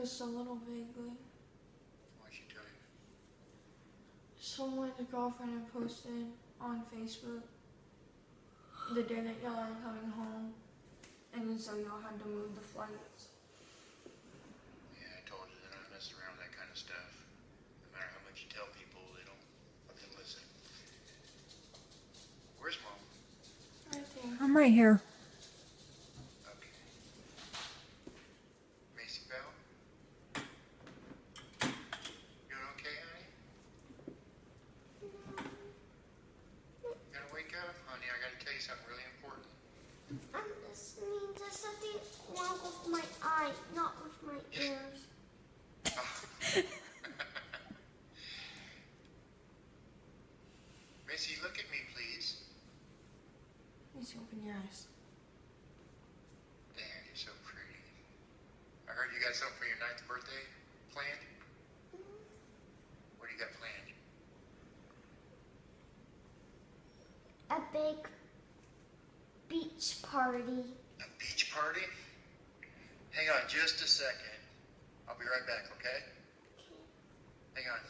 Just a little vaguely. Why'd she tell you? Someone, a girlfriend, had posted on Facebook the day that y'all are coming home, and then so y'all had to move the flights. Yeah, I told you that I not messing around with that kind of stuff. No matter how much you tell people, they don't fucking listen. Where's mom? Right there. I'm right here. Okay. Macy Bell? Doing okay, honey? You gotta wake up, honey. I gotta tell you something really important. I'm listening to something wrong with my eye, not with my ears. Macy, look at me, please. Please open your eyes. Damn, you're so pretty. I heard you got something for your ninth birthday planned. What do you got planned? A big beach party. A beach party? Hang on just a second. I'll be right back, okay? Hang on.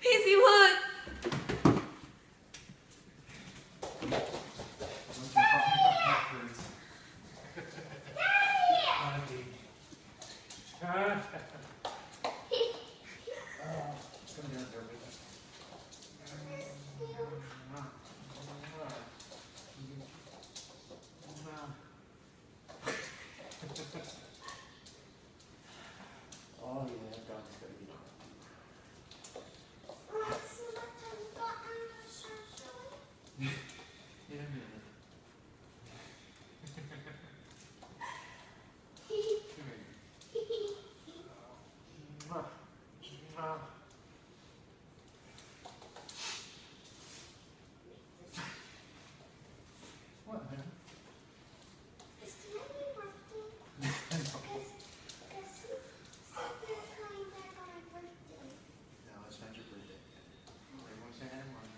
Easy look! Oh yeah, dog's gonna be. What's the button button surgery? In a minute. Mwah. Mwah. What, man? Is today my birthday? Because, because he said they're coming back on my birthday. No, it's not your birthday. Everyone say hi to mommy.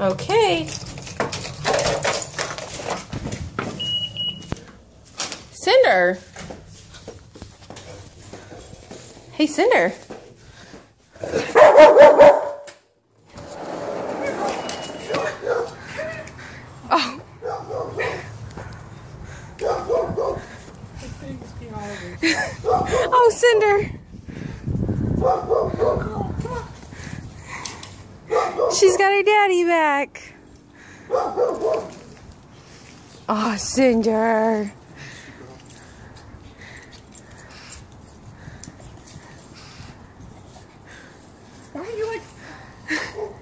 Okay. Cinder. Hey, Cinder. Oh. oh, Cinder. She's got her daddy back. Oh, Cinder. Why are you like?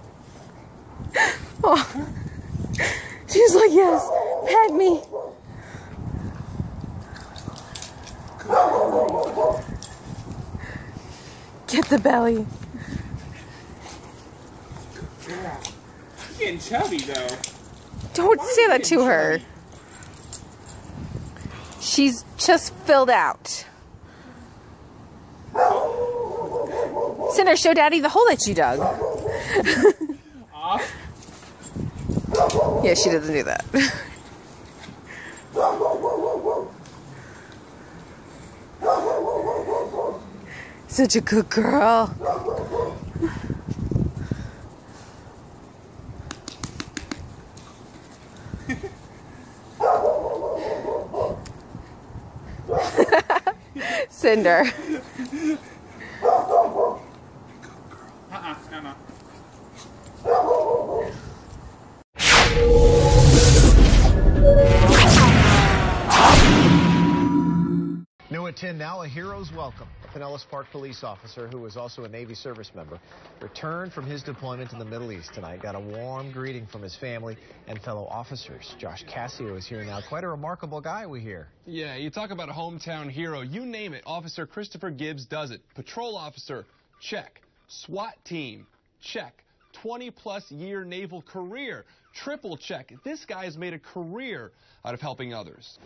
Oh. She's like, yes, pet me. Get the belly. Chubby though. Don't say that to her. She's just filled out. Cinder, show Daddy the hole that you dug. Yeah, she doesn't do that. Such a good girl. Cinder. Welcome. A Pinellas Park police officer who was also a Navy service member returned from his deployment in the Middle East tonight. Got a warm greeting from his family and fellow officers. Josh Cassio is here now. Quite a remarkable guy, we hear. Yeah, you talk about a hometown hero. You name it. Officer Christopher Gibbs does it. Patrol officer, check. SWAT team, check. 20 plus year naval career. Triple check. This guy has made a career out of helping others.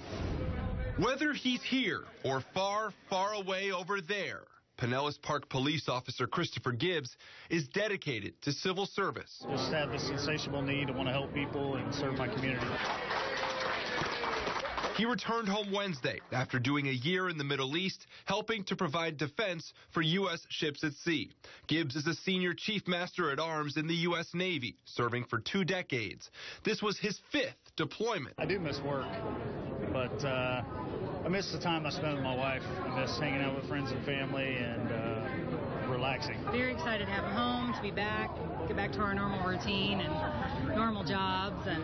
Whether he's here or far, far away over there, Pinellas Park police officer Christopher Gibbs is dedicated to civil service. Just have this insatiable need to want to help people and serve my community. He returned home Wednesday after doing a year in the Middle East, helping to provide defense for U.S. ships at sea. Gibbs is a senior chief master at arms in the U.S. Navy, serving for two decades. This was his fifth deployment. I do miss work, but uh, I miss the time I spend with my wife. I miss hanging out with friends and family and uh, relaxing. Very excited to have him home, to be back, get back to our normal routine and normal jobs and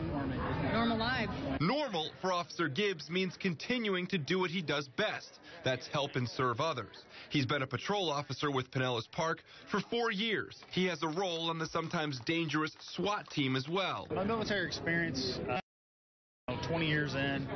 normal lives. Normal for Officer Gibbs means continuing to do what he does best. That's help and serve others. He's been a patrol officer with Pinellas Park for four years. He has a role on the sometimes dangerous SWAT team as well. My military experience. Uh, 20 years in,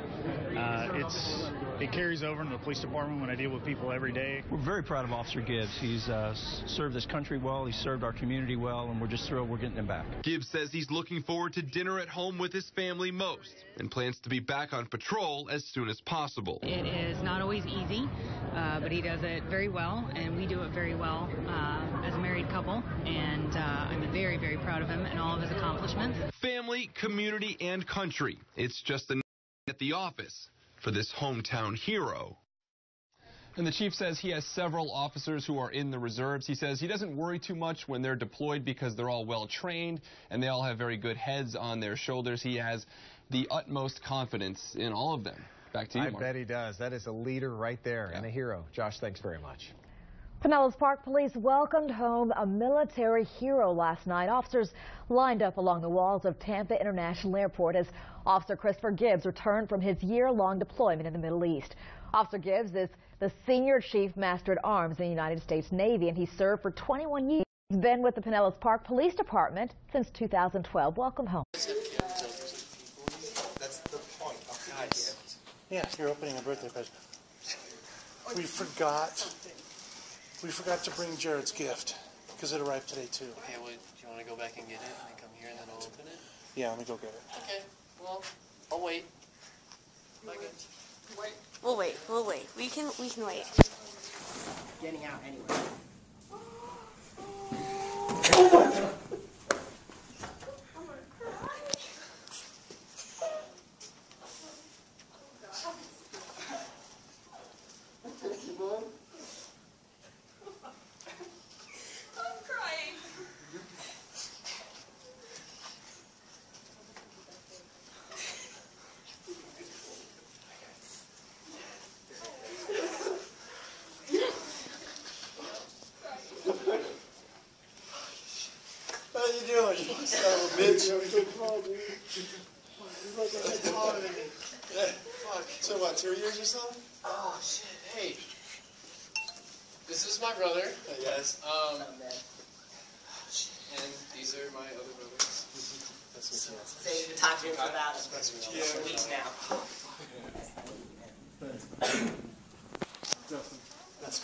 uh, it's it carries over into the police department when I deal with people every day. We're very proud of Officer Gibbs. He's uh, served this country well. He's served our community well, and we're just thrilled we're getting him back. Gibbs says he's looking forward to dinner at home with his family most, and plans to be back on patrol as soon as possible. It is not always easy, uh, but he does it very well, and we do it very well uh, as a married couple. And uh, I'm very, very proud of him and all of his accomplishments. Family, community, and country. It's just a at the office for this hometown hero. And the chief says he has several officers who are in the reserves. He says he doesn't worry too much when they're deployed because they're all well trained and they all have very good heads on their shoulders. He has the utmost confidence in all of them. Back to you, I Mark. bet he does. That is a leader right there Yeah. and a hero. Josh, thanks very much. Pinellas Park Police welcomed home a military hero last night. Officers lined up along the walls of Tampa International Airport as Officer Christopher Gibbs returned from his year-long deployment in the Middle East. Officer Gibbs is the Senior Chief Master at Arms in the United States Navy, and he served for 21 years. He's been with the Pinellas Park Police Department since 2012. Welcome home. That's the point. God, yeah. Yeah, you're opening a birthday present. We forgot. We forgot to bring Jared's gift because it arrived today too. Okay, well, do you want to go back and get it and then come here and then I'll open it? Yeah, let me go get it. Okay, well, I'll wait. Bye, guys. Wait. We'll wait. We'll wait. We can. We can wait. Getting out anyway. doing, bitch? Fuck. So what, two years or something? Oh, shit, hey. This is my brother. Yes. Um, and these are my other brothers. So you've been to him about a week now. That's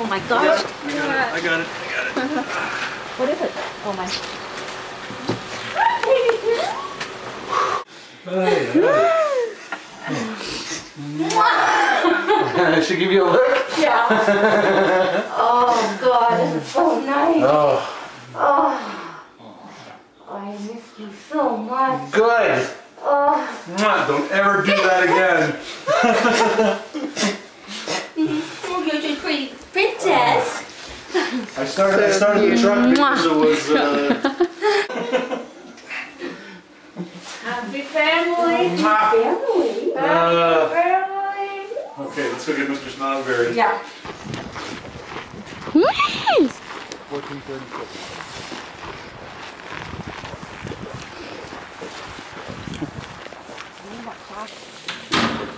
Oh my gosh. I got it, I got it. What is it? Oh my. Should give you a lick? Yeah. oh God, this is so nice. Oh, Oh, I miss you so much. good. Don't ever do that again. We'll. I started, I started the truck because it was... Uh... Happy family. Happy family. Uh, family. Okay, let's go get Mr. Snodberry. Yeah. 1436.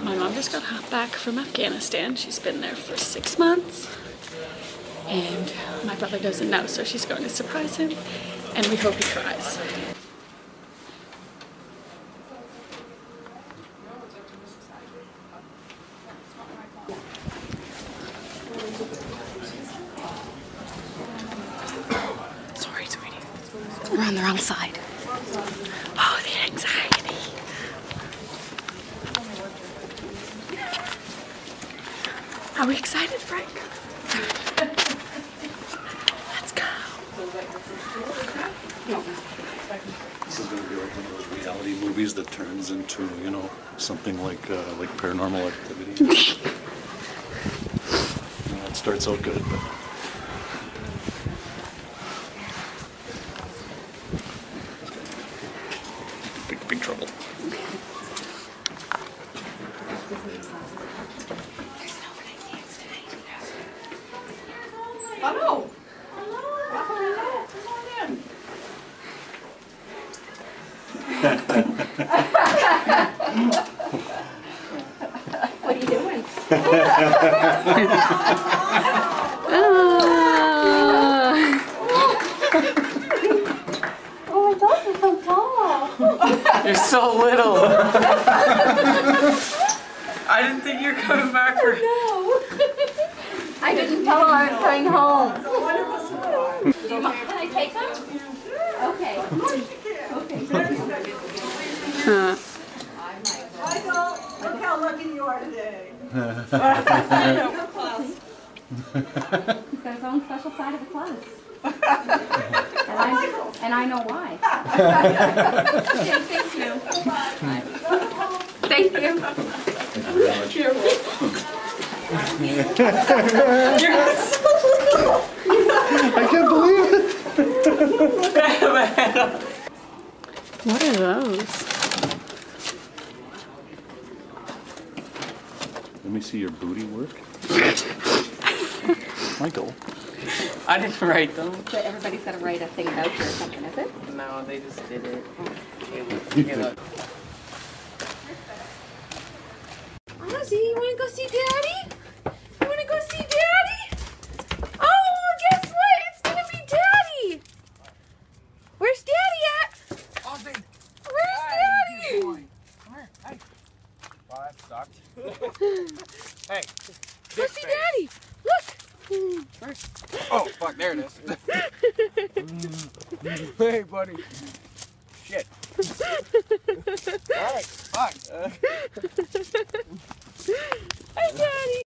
My mom just got back from Afghanistan. She's been there for six months. And my brother doesn't know, so she's going to surprise him. And we hope he cries. Sorry, sweetie. We're on the wrong side. Oh, the anxiety. Are we excited, Frank? Let's go. This is going to be like one of those reality movies that turns into, you know, something like uh, like Paranormal Activity. you know, it starts out good, but oh my gosh, you're so tall. You're so little. I didn't think you were coming back for. I didn't tell him I was coming home. Do you mind? Can I take them? Okay. Huh. Michael, look how lucky you are today. He's got his own special side of the class. and, I, and I know why. okay, thank you. Thank you. You're I can't believe it. What are those? Let me see your booty work. Michael. I didn't write them. But everybody's got to write a thing about you or something, is it? No, they just did it. It was- you know, Ozzy, you wanna go see Daddy? You wanna go see Daddy? Oh, guess what? It's gonna be Daddy. Where's Daddy at? Ozzy. Where's Daddy? Come here. Hey. Wow, that sucked. hey. Go see Daddy. Look. Oh, fuck, there it is. hey, buddy. Shit. Alright, fine. Uh, Hi, Daddy.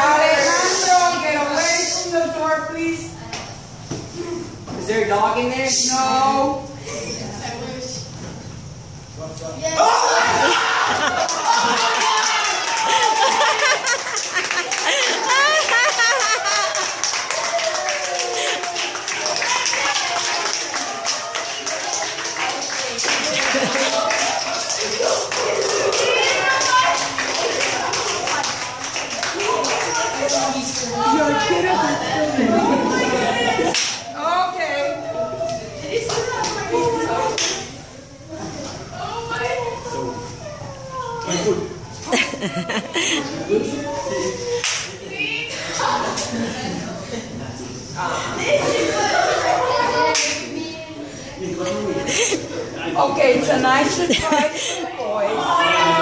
Alejandro, get away from the door, please. Is there a dog in there? No. Okay. Okay, it's a nice surprise for the boys.